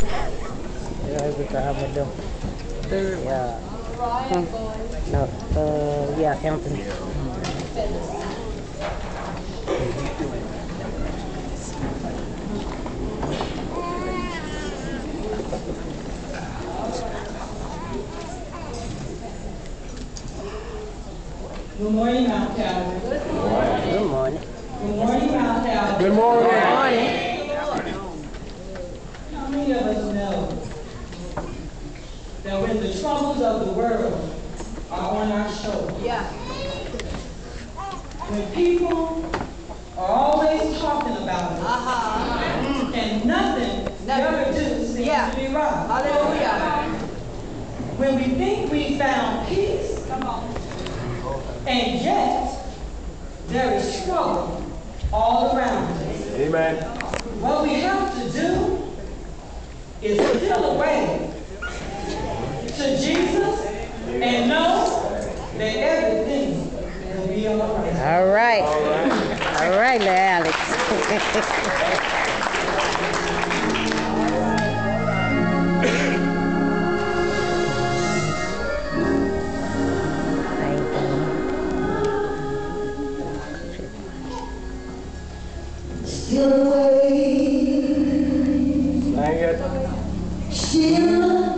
Yeah. No, yeah, Anthony. Good morning, Mount. Good morning. Good morning, Mount Calvary. Good morning. How many of us know that when the troubles of the world are on our shoulders, Yeah. when people are always talking about us, Uh-huh. and nothing we Nothing. ever do seems Yeah. to be right. Hallelujah. When we think we found peace, and yet there is trouble all around us. Amen. What we have to do is steal away to Jesus and know that everything will be all right. All right. All right, now, Steal away, steal away,